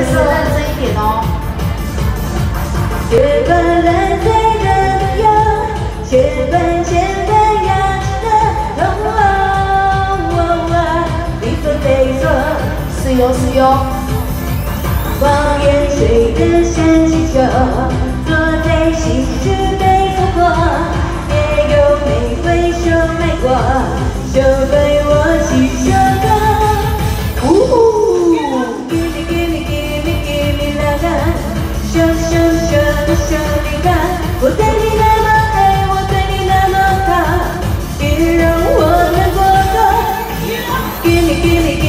颜色认真一点哦。的忧，千万千万要记得，哦哦哦，你说得说，是哟是哟。想想想不想你呀我对你那么爱我对你那么好别让我难过的哟 gimme gimme